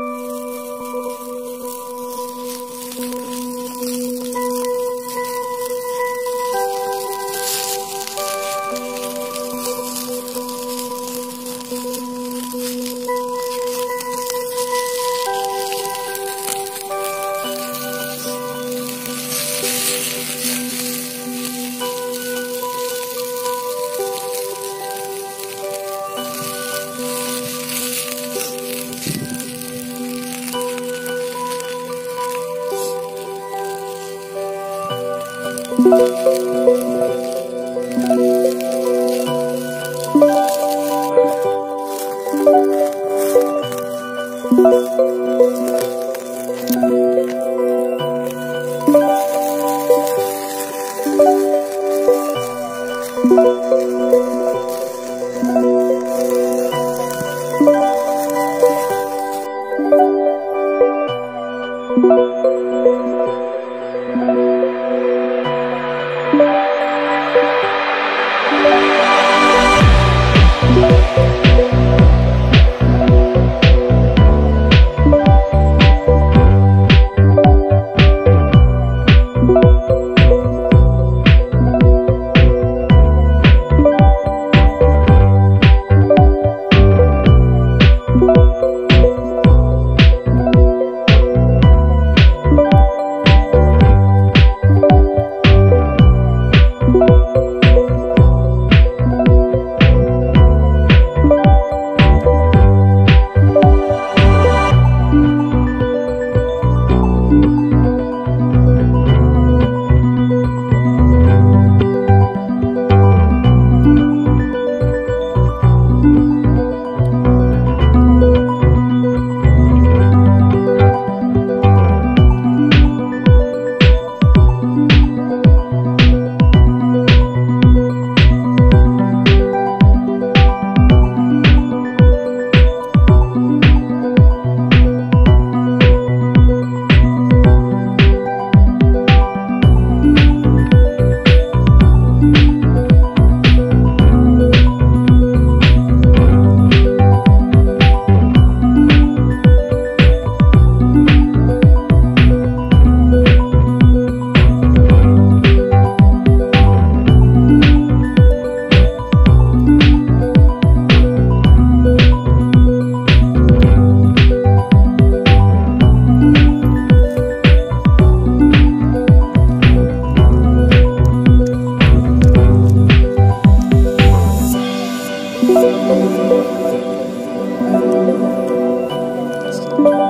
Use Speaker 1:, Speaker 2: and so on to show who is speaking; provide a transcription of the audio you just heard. Speaker 1: you Música Thank you.